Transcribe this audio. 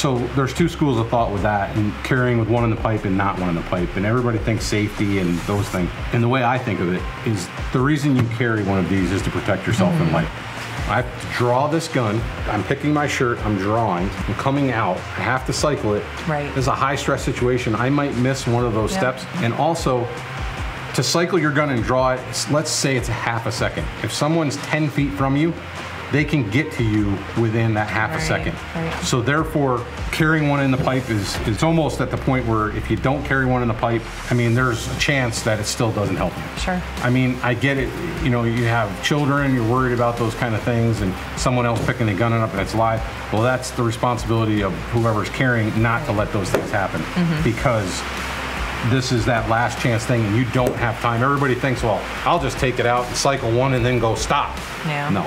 So there's two schools of thought with that, and carrying with one in the pipe and not one in the pipe. And everybody thinks safety and those things. And the way I think of it is the reason you carry one of these is to protect yourself in mm-hmm. life. I have to draw this gun. I'm picking my shirt. I'm drawing. I'm coming out. I have to cycle it. Right. Is a high stress situation. I might miss one of those Yep. steps. And also, to cycle your gun and draw it, let's say it's a half a second. If someone's 10 feet from you, they can get to you within that half a second. right. So therefore, carrying one in the pipe is, is almost at the point where if you don't carry one in the pipe, I mean, there's a chance that it still doesn't help you. Sure. I mean, I get it. You know, you have children, you're worried about those kind of things, and someone else picking the gun up and it's live. Well, that's the responsibility of whoever's carrying not to let those things happen Mm-hmm. because this is that last chance thing, and you don't have time. Everybody thinks, well, I'll just take it out and cycle one and then go stop. Yeah. No,